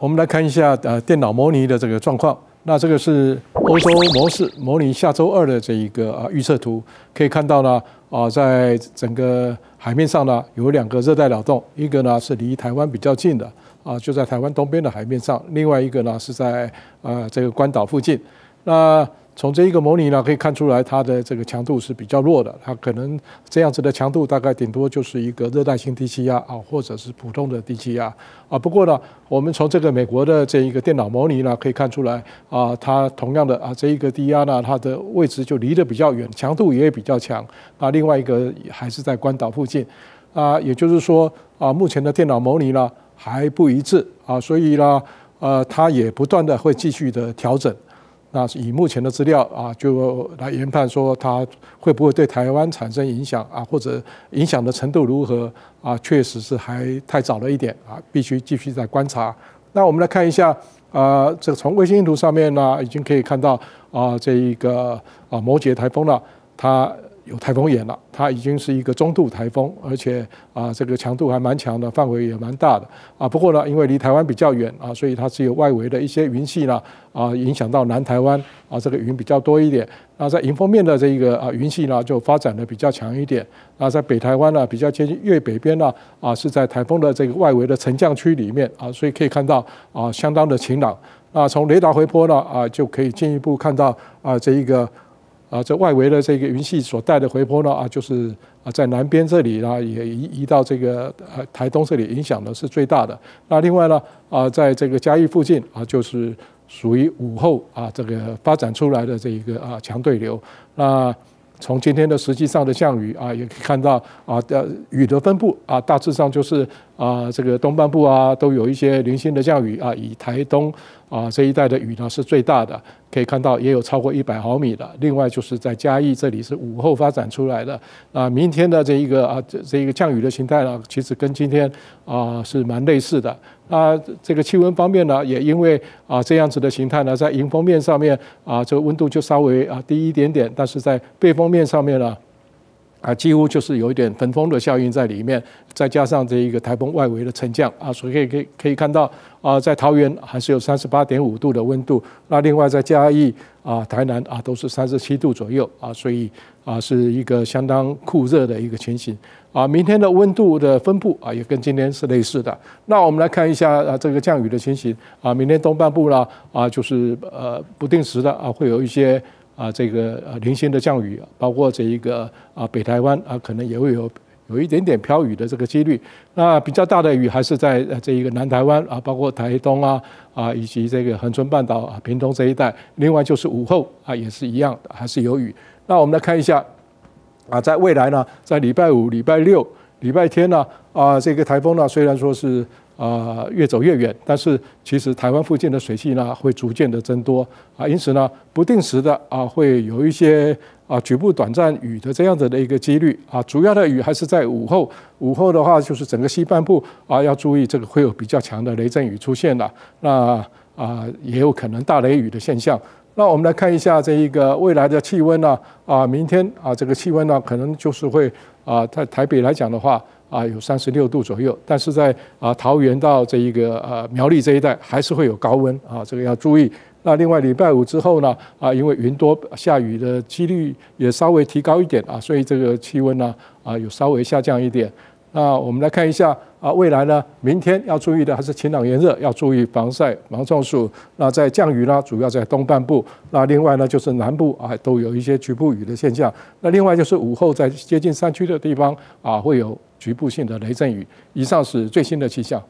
我们来看一下呃电脑模拟的这个状况。那这个是欧洲模式模拟下周二的这一个啊预测图，可以看到呢啊在整个海面上呢有两个热带扰动，一个呢是离台湾比较近的啊就在台湾东边的海面上，另外一个呢是在啊这个关岛附近。那从这一个模拟呢，可以看出来它的这个强度是比较弱的，它可能这样子的强度大概顶多就是一个热带性低气压啊，或者是普通的低气压啊。不过呢，我们从这个美国的这一个电脑模拟呢，可以看出来啊，它同样的啊这一个低压呢，它的位置就离得比较远，强度也比较强啊。另外一个还是在关岛附近啊，也就是说啊，目前的电脑模拟呢还不一致啊，所以呢，呃，它也不断的会继续的调整。那以目前的资料啊，就来研判说它会不会对台湾产生影响啊，或者影响的程度如何啊？确实是还太早了一点啊，必须继续再观察。那我们来看一下啊，这个从卫星图上面呢，已经可以看到啊，这一个啊摩羯台风了，它。有台风眼了，它已经是一个中度台风，而且啊，这个强度还蛮强的，范围也蛮大的啊。不过呢，因为离台湾比较远啊，所以它只有外围的一些云系呢啊，影响到南台湾啊，这个云比较多一点。那在迎风面的这一个啊云系呢，就发展的比较强一点。那在北台湾呢，比较接近越北边呢啊，是在台风的这个外围的沉降区里面啊，所以可以看到啊，相当的晴朗。那从雷达回波呢啊，就可以进一步看到啊，这一个。啊，这外围的这个云系所带的回波呢，啊，就是啊，在南边这里呢，也移移到这个呃台东这里，影响的是最大的。那另外呢，啊，在这个嘉义附近啊，就是属于午后啊，这个发展出来的这一个啊强对流。那从今天的实际上的降雨啊，也可以看到啊的雨的分布啊，大致上就是啊，这个东半部啊，都有一些零星的降雨啊，以台东。啊，这一带的雨呢是最大的，可以看到也有超过一百毫米的。另外就是在嘉义这里是午后发展出来的。啊，明天的这一个啊，这这一个降雨的形态呢，其实跟今天啊是蛮类似的。啊，这个气温方面呢，也因为啊这样子的形态呢，在迎风面上面啊，这个温度就稍微啊低一点点，但是在背风面上面呢。啊，几乎就是有一点焚风的效应在里面，再加上这一个台风外围的沉降啊，所以可以可以可以看到啊，在桃园还是有三十八点五度的温度，那另外在嘉义啊、台南啊都是三十七度左右啊，所以啊是一个相当酷热的一个情形啊。明天的温度的分布啊，也跟今天是类似的。那我们来看一下啊，这个降雨的情形啊，明天东半部呢啊，就是呃不定时的啊，会有一些。啊，这个呃零星的降雨，包括这一个啊北台湾啊，可能也会有有一点点飘雨的这个几率。那比较大的雨还是在这一个南台湾啊，包括台东啊啊，以及这个恒春半岛啊、屏东这一带。另外就是午后啊，也是一样，还是有雨。那我们来看一下啊，在未来呢，在礼拜五、礼拜六、礼拜天呢啊，这个台风呢，虽然说是。啊，越走越远，但是其实台湾附近的水汽呢会逐渐的增多啊，因此呢不定时的啊会有一些啊局部短暂雨的这样子的一个几率啊，主要的雨还是在午后，午后的话就是整个西半部啊要注意这个会有比较强的雷阵雨出现了，那啊也有可能大雷雨的现象。那我们来看一下这一个未来的气温呢啊，明天啊这个气温呢可能就是会啊在台北来讲的话。啊，有三十六度左右，但是在啊桃园到这一个呃苗栗这一带还是会有高温啊，这个要注意。那另外礼拜五之后呢，啊因为云多下雨的几率也稍微提高一点啊，所以这个气温呢啊有稍微下降一点。那我们来看一下啊，未来呢，明天要注意的还是晴朗炎热，要注意防晒、防中暑。那在降雨呢，主要在东半部。那另外呢，就是南部啊，都有一些局部雨的现象。那另外就是午后在接近山区的地方啊，会有局部性的雷阵雨。以上是最新的气象。